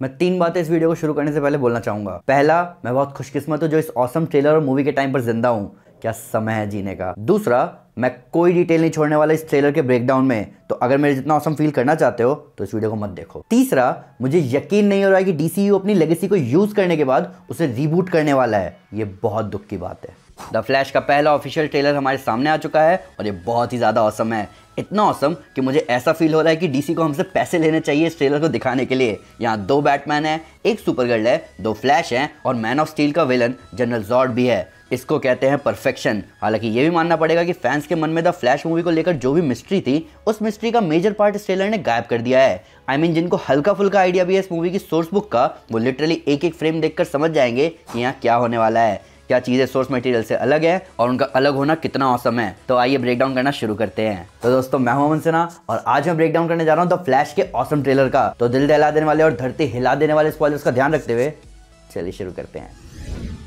मैं तीन बातें इस वीडियो को शुरू करने से पहले बोलना चाहूँगा। पहला, मैं बहुत खुशकिस्मत हूँ जो इस औसम ट्रेलर और मूवी के टाइम पर ज़िंदा हूँ। क्या समय है जीने का? दूसरा, मैं कोई डिटेल नहीं छोड़ने वाला इस ट्रेलर के ब्रेकडाउन में। तो अगर मेरे जितना औसम फील करना चाहते हो तो इस वीडियो को मत देखो। तीसरा, मुझे यकीन नहीं हो रहा है कि डीसीयू अपनी लेगेसी को यूज़ करने के बाद उसे रिबूट करने वाला है। ये बहुत दुख की बात है। द फ्लैश का पहला ऑफिशियल ट्रेलर हमारे सामने आ चुका है और ये बहुत ही ज़्यादा औसम है। इतना औसम कि मुझे ऐसा फील हो रहा है कि डीसी को हमसे पैसे लेने चाहिए इस ट्रेलर को दिखाने के लिए। यहाँ दो बैटमैन है एक सुपर गर्ल है दो फ्लैश हैं और मैन ऑफ़ स्टील का विलन जनरल जॉर्ड भी है। इसको कहते हैं परफेक्शन हालाँकि ये भी मानना पड़ेगा कि फैंस के मन में द फ्लैश मूवी को लेकर जो भी मिस्ट्री थी उस मिस्ट्री का मेजर पार्ट इस ट्रेलर ने गायब कर दिया है। आई I मीन mean, जिनको हल्का फुल्का आइडिया भी है इस मूवी की सोर्स बुक का वो लिटरली एक एक फ्रेम देखकर समझ जाएँगे कि यहाँ क्या होने वाला है। क्या चीज़ें सोर्स मटेरियल से अलग है और उनका अलग होना कितना औसम है? तो आइए ब्रेक डाउन करना शुरू करते हैं। तो दोस्तों, मैं हूँ अमन सिन्हा और आज मैं ब्रेक डाउन करने जा रहा हूँ द फ्लैश के औसम ट्रेलर का। तो दिल दहला देने वाले और धरती हिला देने वाले स्पॉयलर्स का ध्यान रखते हुए चलिए शुरू करते हैं।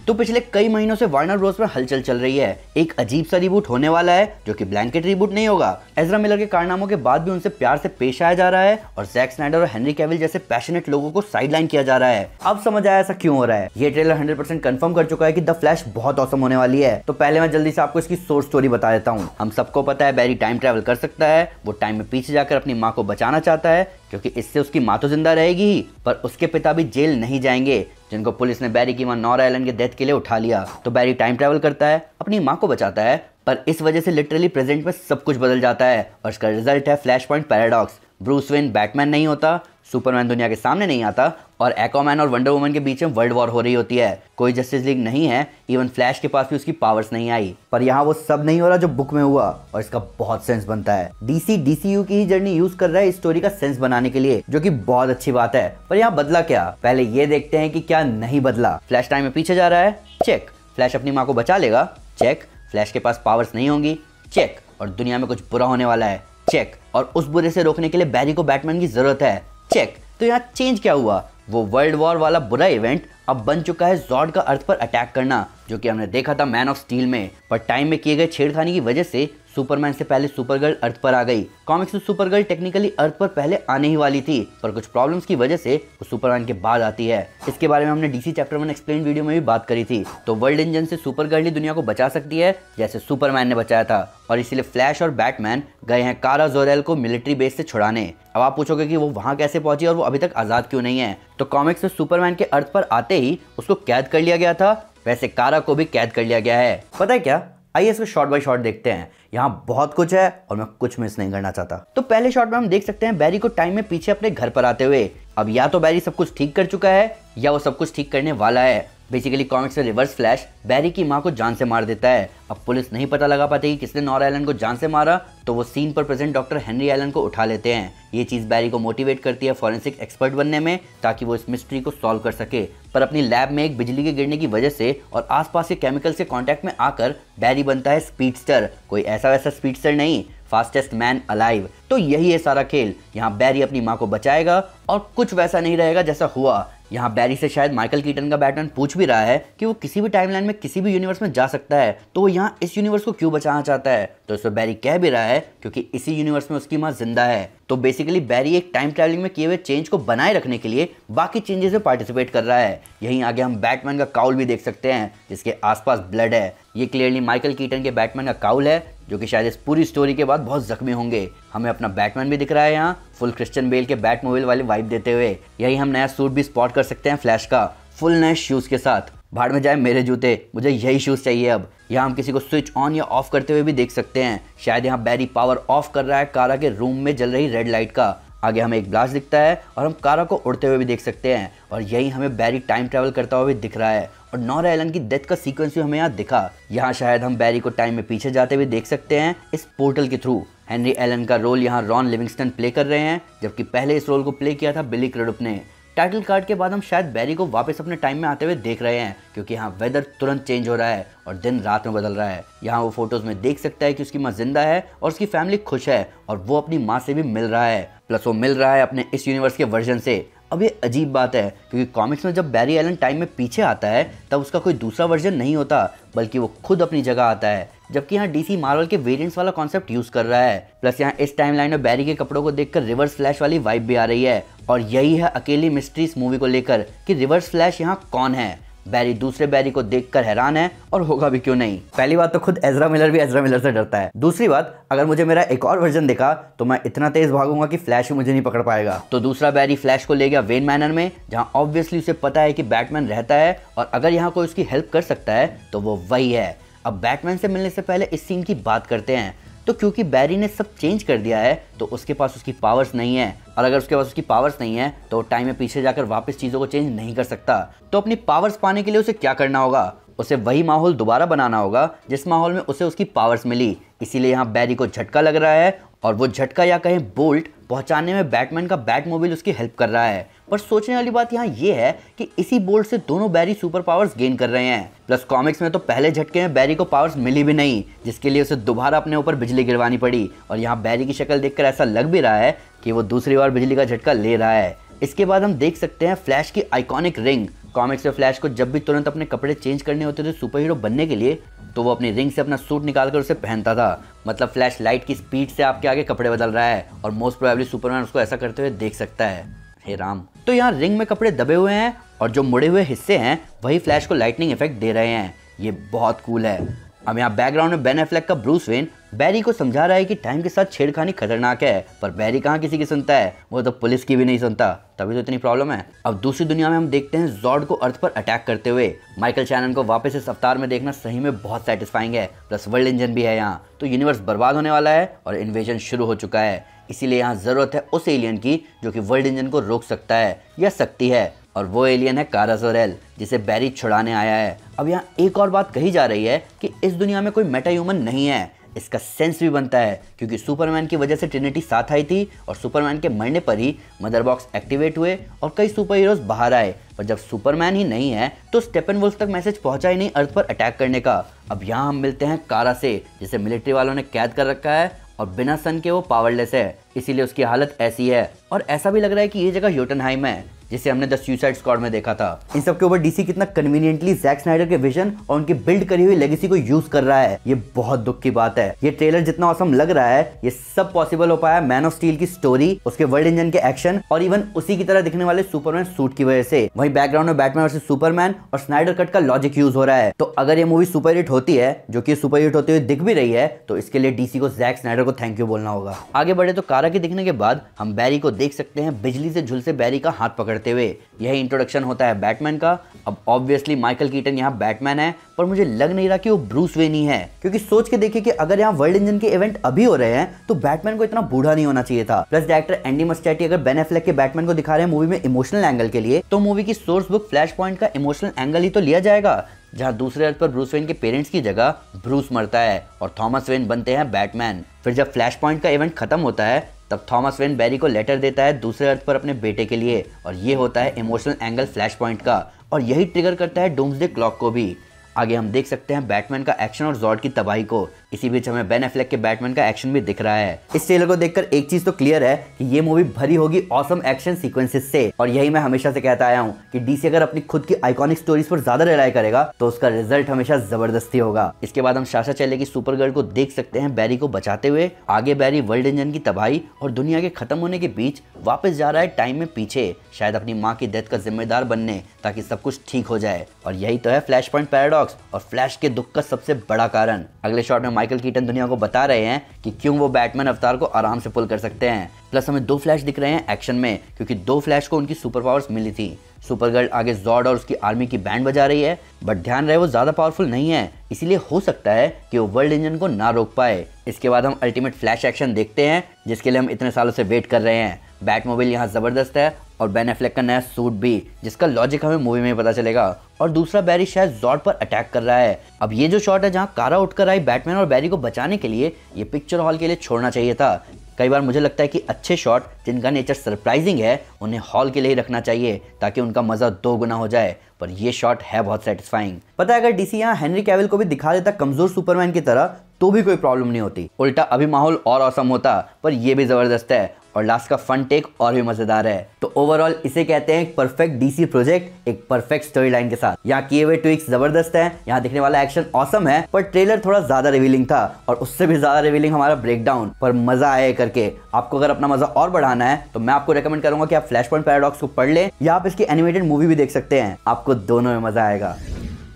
तो पिछले कई महीनों से वार्नर ब्रोस में हलचल चल रही है। एक अजीब सा रिबूट होने वाला है, जो कि ब्लैंकेट रिबूट नहीं होगा। एजरा मिलर के कारनामों के बाद भी उनसे प्यार से पेश आया जा रहा है और जैक स्नाइडर और हेनरी कैविल जैसे पैशनेट लोगों को साइडलाइन किया जा रहा है। अब समझ आया ऐसा क्यों हो रहा है? ये ट्रेलर हंड्रेड परसेंट कन्फर्म कर चुका है की द फ्लैश बहुत औसम होने वाली है। तो पहले मैं जल्दी से आपको इसकी सोर्स स्टोरी बता देता हूँ। हम सबको पता है बैरी टाइम ट्रेवल कर सकता है, वो टाइम में पीछे जाकर अपनी माँ को बचाना चाहता है क्योंकि इससे उसकी माँ तो ज़िंदा रहेगी ही, पर उसके पिता भी जेल नहीं जाएँगे, जिनको पुलिस ने बैरी की माँ नॉरा एलन के डेथ के लिए उठा लिया। तो बैरी टाइम ट्रेवल करता है, अपनी माँ को बचाता है, पर इस वजह से लिटरली प्रेजेंट में सब कुछ बदल जाता है, और इसका रिज़ल्ट है Flashpoint Paradox Bruce Wayne Batman नहीं होता, सुपरमैन दुनिया के सामने नहीं आता और एक्वामैन और वंडर वुमन के बीच में वर्ल्ड वॉर हो रही होती है। कोई जस्टिस लीग नहीं है इवन फ्लैश के पास भी उसकी पावर्स नहीं आई। पर यहाँ वो सब नहीं हो रहा जो बुक में हुआ, और इसका बहुत सेंस बनता है। डीसी डीसीयू की ही जर्नी यूज़ कर रहा है स्टोरी का सेंस बनाने के लिए, जो कि बहुत अच्छी बात है। पर यहाँ बदला क्या? पहले ये देखते हैं कि क्या नहीं बदला। फ्लैश टाइम में पीछे जा रहा है। चेक फ्लैश अपनी माँ को बचा लेगा। चेक फ्लैश के पास पावर्स नहीं होंगी। चेक और दुनिया में कुछ बुरा होने वाला है। चेक और उस बुरे से रोकने के लिए बैरी को बैटमैन की ज़रूरत है। चेक तो यहाँ चेंज क्या हुआ? वो वर्ल्ड वॉर वाला बुरा इवेंट अब बन चुका है जॉर्ड का अर्थ पर अटैक करना, जो कि हमने देखा था मैन ऑफ़ स्टील में। पर टाइम में किए गए छेड़खानी की वजह से सुपरमैन से पहले सुपरगर्ल अर्थ पर आ गई। कॉमिक्स में सुपरगर्ल टेक्निकली अर्थ पर पहले आने ही वाली थी, पर कुछ प्रॉब्लम्स की वजह से वो सुपरमैन के बाद आती है। इसके बारे में हमने DC chapter one explain video में भी बात करी थी। तो वर्ल्ड इंजन से सुपरगर्ल ही दुनिया को बचा सकती है, जैसे सुपरमैन ने बचाया था। और इसीलिए फ्लैश और बैटमैन गए हैं कारा जोरेल को मिलिट्री बेस से छुड़ाने। अब आप पूछोगे कि वो वहाँ कैसे पहुँची और वो अभी तक आज़ाद क्यों नहीं है? तो कॉमिक्स में सुपरमैन के अर्थ पर आते ही उसको कैद कर लिया गया था। वैसे कारा को भी कैद कर लिया गया है। पता है क्या? आइए इसको शॉर्ट बाय शॉर्ट देखते हैं। यहाँ बहुत कुछ है और मैं कुछ मिस नहीं करना चाहता। तो पहले शॉट में हम देख सकते हैं बैरी को टाइम में पीछे अपने घर पर आते हुए। अब या तो बैरी सब कुछ ठीक कर चुका है या वो सब कुछ ठीक करने वाला है। बेसिकली कॉमिक्स में रिवर्स फ्लैश बैरी की माँ को जान से मार देता है। अब पुलिस नहीं पता लगा पाती कि किसने नॉर एलन को जान से मारा तो वो सीन पर प्रेजेंट डॉक्टर हेनरी एलन को उठा लेते हैं। ये चीज़ बैरी को मोटिवेट करती है फॉरेंसिक एक्सपर्ट बनने में, ताकि वो इस मिस्ट्री को सॉल्व कर सके। पर अपनी लैब में एक बिजली के गिरने की वजह से और आसपास के केमिकल से कांटेक्ट में आकर बैरी बनता है स्पीडस्टर कोई ऐसा वैसा स्पीडस्टर नहीं फास्टेस्ट मैन अलाइव तो यही है सारा खेल। यहाँ बैरी अपनी माँ को बचाएगा और कुछ वैसा नहीं रहेगा जैसा हुआ। यहाँ बैरी से शायद माइकल कीटन का बैटमैन पूछ भी रहा है कि वो किसी भी टाइमलाइन में किसी भी यूनिवर्स में जा सकता है तो वो यहाँ इस यूनिवर्स को क्यों बचाना चाहता है? तो इस पर बैरी कह भी रहा है क्योंकि इसी यूनिवर्स में उसकी माँ ज़िंदा है। तो बेसिकली बैरी एक टाइम ट्रैवलिंग में किए हुए चेंज को बनाए रखने के लिए बाकी चेंजेस में पार्टिसिपेट कर रहा है। यहीं आगे हम बैटमैन का काउल भी देख सकते हैं, जिसके आसपास ब्लड है। ये क्लियरली माइकल कीटन के बैटमैन का काउल है, जो कि शायद इस पूरी स्टोरी के बाद बहुत जख्मी होंगे। हमें अपना बैटमैन भी दिख रहा है यहाँ फुल क्रिश्चियन बेल के बैट मोबाइल वाली वाइब देते हुए। यही हम नया सूट भी स्पॉट कर सकते हैं फ्लैश का फुल नए शूज़ के साथ। भाड़ में जाए मेरे जूते, मुझे यही शूज़ चाहिए अब। यहाँ हम किसी को स्विच ऑन या ऑफ़ करते हुए भी देख सकते हैं। शायद यहाँ बैरी पावर ऑफ़ कर रहा है कारा के रूम में जल रही रेड लाइट का। आगे हमें एक ब्लास्ट दिखता है और हम कारा को उड़ते हुए भी देख सकते हैं। और यही हमें बैरी टाइम ट्रेवल करता हुआ भी दिख रहा है। और नॉरा एलन की डेथ का सीक्वेंस भी हमें यहाँ दिखा। यहाँ शायद हम बैरी को टाइम में पीछे जाते हुए देख सकते हैं इस पोर्टल के थ्रू हेनरी एलन का रोल यहाँ रॉन लिविंगस्टन प्ले कर रहे हैं, जबकि पहले इस रोल को प्ले किया था बिली क्रेडुप ने। टाइटल कार्ड के बाद हम शायद बैरी को वापस अपने टाइम में आते हुए देख रहे हैं, क्योंकि यहाँ वेदर तुरंत चेंज हो रहा है और दिन रात में बदल रहा है। यहाँ वो फ़ोटोज़ में देख सकता है कि उसकी माँ ज़िंदा है और उसकी फैमिली खुश है और वो अपनी माँ से भी मिल रहा है। प्लस वो मिल रहा है अपने इस यूनिवर्स के वर्जन से। अब ये अजीब बात है, क्योंकि कॉमिक्स में जब बैरी एलन टाइम में पीछे आता है, तब उसका कोई दूसरा वर्जन नहीं होता, बल्कि वो खुद अपनी जगह आता है। जबकि यहाँ डीसी मार्वल के वेरिएंट्स वाला कॉन्सेप्ट यूज़ कर रहा है। प्लस यहाँ इस टाइमलाइन में बैरी के कपड़ों को देखकर रिवर्स फ्लैश वाली वाइब भी आ रही है। और यही है अकेली मिस्ट्री इस मूवी को लेकर कि रिवर्स फ्लैश यहाँ कौन है? बैरी दूसरे बैरी को देखकर हैरान है और होगा भी क्यों नहीं? पहली बात तो खुद एजरा मिलर भी एजरा मिलर से डरता है। दूसरी बात, अगर मुझे मेरा एक और वर्जन देखा तो मैं इतना तेज भागूँगा कि फ्लैश मुझे नहीं पकड़ पाएगा। तो दूसरा बैरी फ्लैश को ले गया वेन मैनर में, जहाँ ऑब्वियसली उसे पता है कि बैटमैन रहता है और अगर यहाँ कोई उसकी हेल्प कर सकता है तो वो वही है। अब बैटमैन से मिलने से पहले इस सीन की बात करते हैं। तो क्योंकि बैरी ने सब चेंज कर दिया है तो उसके पास उसकी पावर्स नहीं है। और अगर उसके पास उसकी पावर्स नहीं है तो टाइम में पीछे जाकर वापस चीज़ों को चेंज नहीं कर सकता। तो अपनी पावर्स पाने के लिए उसे क्या करना होगा? उसे वही माहौल दोबारा बनाना होगा, जिस माहौल में उसे उसकी पावर्स मिली। इसीलिए यहाँ बैरी को झटका लग रहा है, और वो झटका या कहें बोल्ट पहुँचाने में बैटमैन का बैट मोबाइल उसकी हेल्प कर रहा है। पर सोचने वाली बात यहाँ ये है कि इसी बोल्ट से दोनों बैरी सुपर पावर्स गेन कर रहे हैं। प्लस कॉमिक्स में तो पहले झटके में बैरी को पावर्स मिली भी नहीं, जिसके लिए उसे दोबारा अपने ऊपर बिजली गिरवानी पड़ी। और यहाँ बैरी की शक्ल देखकर ऐसा लग भी रहा है कि वो दूसरी बार बिजली का झटका ले रहा है। इसके बाद हम देख सकते हैं फ्लैश की आइकॉनिक रिंग कॉमिक्स में फ्लैश को जब भी तुरंत अपने कपड़े चेंज करने होते थे सुपर हीरो बनने के लिए तो वो अपनी रिंग से अपना सूट निकाल कर उसे पहनता था। मतलब फ्लैश लाइट की स्पीड से आपके आगे कपड़े बदल रहा है, और मोस्ट प्रोबेबली सुपरमैन उसको ऐसा करते हुए देख सकता है। हे राम। तो यहाँ रिंग में कपड़े दबे हुए हैं और जो मुड़े हुए हिस्से हैं, वही फ्लैश को लाइटनिंग इफ़ेक्ट दे रहे हैं। ये बहुत कूल है। अब यहाँ बैकग्राउंड में बेन एफ्लेक का ब्रूस वेन बैरी को समझा रहा है कि टाइम के साथ छेड़खानी खतरनाक है, पर बैरी कहाँ किसी की सुनता है? वो तो पुलिस की भी नहीं सुनता। तभी तो इतनी प्रॉब्लम है। अब दूसरी दुनिया में हम देखते हैं जॉर्ड को अर्थ पर अटैक करते हुए। माइकल चैनन को वापस इस अवतार में देखना सही में बहुत सेटिस्फाइंग है। प्लस वर्ल्ड इंजन भी है यहाँ। तो यूनिवर्स बर्बाद होने वाला है और इन्वेजन शुरू हो चुका है। इसीलिए यहाँ ज़रूरत है उस एलियन की जो कि वर्ल्ड इंजन को रोक सकता है या सकती है। और वो एलियन है काराजोरेल जिसे बैरी छुड़ाने आया है। अब यहाँ एक और बात कही जा रही है कि इस दुनिया में कोई मेटा ह्यूमन नहीं है। इसका सेंस भी बनता है, क्योंकि सुपरमैन की वजह से ट्रिनिटी साथ आई थी और सुपरमैन के मरने पर ही मदर बॉक्स एक्टिवेट हुए और कई सुपर हीरोज बाहर आए। पर जब सुपरमैन ही नहीं है तो स्टेपन वुल्फ तक मैसेज पहुँचा ही नहीं अर्थ पर अटैक करने का। अब यहाँ हम मिलते हैं कारा से, जिसे मिलिट्री वालों ने कैद कर रखा है। और बिना सन के वो पावरलेस है। इसीलिए उसकी हालत ऐसी है। और ऐसा भी लग रहा है कि ये जगह यूटनहाइम है। जिसे हमने द सुसाइड स्क्वाड में देखा था। इन सब के ऊपर डीसी कितना कन्वीनियंटली जैक स्नाइडर के विजन और उनकी बिल्ड करी हुई लेगेसी को यूज़ कर रहा है। ये बहुत दुख की बात है। ये ट्रेलर जितना औसम लग रहा है, ये सब पॉसिबल हो पाया मैन ऑफ़ स्टील की स्टोरी उसके वर्ल्ड इंजन के एक्शन और इवन उसी की तरह दिखने वाले सुपरमैन सूट की वजह से। वही बैकग्राउंड में बैटमैन वर्सेस सुपरमैन और स्नाइडर कट का लॉजिक यूज़ हो रहा है। तो अगर ये मूवी सुपर हिट होती है, जो की सुपर हिट होते हुए दिख भी रही है तो इसके लिए डीसी को जैक स्नाइडर को थैंक यू बोलना होगा। आगे बढ़े तो कारा के दिखने के बाद हम बैरी को देख सकते हैं बिजली से झुलसे बैरी का हाथ पकड़ते हुए यही इंट्रोडक्शन होता है बैटमैन का। अब ऑब्वियसली माइकल कीटन यहाँ बैटमैन है, पर मुझे लग नहीं रहा कि वो ब्रूस वेन ही है, क्योंकि सोच के देखिए कि अगर यहाँ वर्ल्ड इंजन के इवेंट अभी हो रहे हैं तो बैटमैन को इतना बूढ़ा नहीं होना चाहिए था। प्लस डायरेक्टर एंडी मस्टैटी अगर बेन एफ्लेक के बैटमैन को दिखा रहे हैं मूवी में इमोशनल एंगल के लिए तो मूवी की सोर्स बुक फ्लैश पॉइंट का इमोशनल एंगल ही तो लिया जाएगा, जहाँ दूसरे अर्थ पर ब्रूस वेन के पेरेंट्स की जगह ब्रूस मरता है और थॉमस वेन बनते हैं बैटमैन फिर जब फ्लैश पॉइंट का इवेंट खत्म होता है तब थॉमस वेन बैरी को लेटर देता है दूसरे अर्थ पर अपने बेटे के लिए, और ये होता है इमोशनल एंगल फ्लैश पॉइंट का, और यही ट्रिगर करता है डोम्सडे क्लॉक को भी। आगे हम देख सकते हैं बैटमैन का एक्शन और जॉर्ड की तबाही को इसी बीच हमें बेन एफ्लेक के बैटमैन का एक्शन भी दिख रहा है। इस ट्रेलर को देखकर एक चीज़ तो क्लियर है कि ये मूवी भरी होगी ऑसम एक्शन सीक्वेंसेस से। और यही मैं हमेशा से कहता आया हूँ कि डीसी अगर अपनी खुद की आइकॉनिक स्टोरीज पर ज़्यादा रिलाय करेगा तो उसका रिज़ल्ट हमेशा ज़बरदस्ती होगा। इसके बाद हम शाशा चले की सुपर गर्ल को देख सकते हैं बैरी को बचाते हुए। आगे बैरी वर्ल्ड इंजन की तबाही और दुनिया के खत्म होने के बीच वापस जा रहा है टाइम में पीछे। शायद अपनी माँ की डेथ का जिम्मेदार बनने, ताकि सब कुछ ठीक हो जाए। और यही तो है फ्लैश पॉइंट पैराडॉक्स और फ्लैश के दुख का सबसे बड़ा कारण। अगले शॉट में माइकल कीटन दुनिया को बता रहे हैं कि क्यों वो बैटमैन अवतार को आराम से पुल कर सकते हैं। प्लस हमें दो फ्लैश दिख रहे हैं एक्शन में, क्योंकि दो फ्लैश को उनकी सुपर पावर्स मिली थी। सुपर गर्ल आगे जॉर्ड और उसकी आर्मी की बैंड बजा रही है बट ध्यान रहे वो ज़्यादा पावरफुल नहीं है। इसीलिए हो सकता है कि वो वर्ल्ड इंजन को ना रोक पाए। इसके बाद हम अल्टीमेट फ्लैश एक्शन देखते हैं, जिसके लिए हम इतने सालों से वेट कर रहे हैं। बैट मोबाइल यहाँ ज़बरदस्त है और बेन एफ्लेक का नया सूट भी, जिसका लॉजिक हमें मूवी में पता चलेगा। और दूसरा बैरी शायद जॉर्ड पर अटैक कर रहा है। अब ये जो शॉट है, जहाँ कारा उठकर आई बैटमैन और बैरी को बचाने के लिए, ये पिक्चर हॉल के लिए छोड़ना चाहिए था। कई बार मुझे लगता है कि अच्छे शॉट जिनका नेचर सरप्राइजिंग है, उन्हें हॉल के लिए ही रखना चाहिए, ताकि उनका मज़ा दो गुना हो जाए। पर ये शॉट है बहुत सेटिस्फाइंग पता है, अगर डीसी यहाँ हेनरी कैविल को भी दिखा देता कमज़ोर सुपरमैन की तरह तो भी कोई प्रॉब्लम नहीं होती। उल्टा अभी माहौल और औसम होता, पर यह भी ज़बरदस्त है। और लास्ट का फन टेक और भी मज़ेदार है। तो ओवरऑल इसे कहते हैं परफेक्ट डीसी प्रोजेक्ट एक परफेक्ट स्टोरी लाइन के साथ। यहाँ किए हुए ट्विक्स ज़बरदस्त है, यहाँ दिखने वाला एक्शन औसम है, पर ट्रेलर थोड़ा ज़्यादा रिवीलिंग था और उससे भी ज़्यादा रिवीलिंग हमारा ब्रेकडाउन पर मज़ा आया करके। आपको अगर अपना मज़ा और बढ़ाना है तो मैं आपको रेकमेंड करूँगा कि आप फ्लैश पॉइंट पैराडॉक्स को पढ़ लें, या आप इसकी एनिमेटेड मूवी भी देख सकते हैं। आपको दोनों में मज़ा आएगा।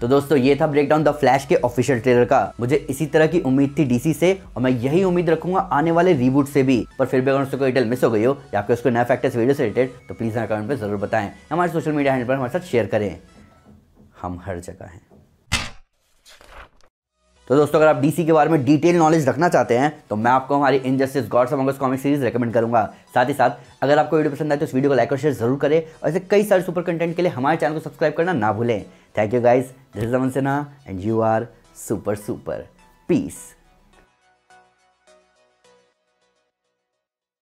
तो दोस्तों, ये था ब्रेकडाउन द फ्लैश के ऑफिशियल ट्रेलर का। मुझे इसी तरह की उम्मीद थी डीसी से, और मैं यही उम्मीद रखूँगा आने वाले रीबूट से भी। पर फिर भी अगर उसको डिटेल मिस हो गई हो, या फिर उसको नया फैक्टर्स वीडियो से रिलेटेड तो प्लीज़ हमारे कमेंट पर ज़रूर बताएँ। हमारे सोशल मीडिया हैंडल पर हमारे साथ शेयर करें। हम हर जगह हैं। तो दोस्तों, अगर आप डीसी के बारे में डिटेल नॉलेज रखना चाहते हैं तो मैं आपको हमारी Injustice Gods Among Us comic series recommend करूँगा। साथ ही साथ, अगर आपको वीडियो पसंद आए तो इस वीडियो को लाइक और शेयर ज़रूर करें और ऐसे कई सारे सुपर कंटेंट के लिए हमारे चैनल को सब्सक्राइब करना ना भूलें। Thank you guys this is Sinha and you are super super peace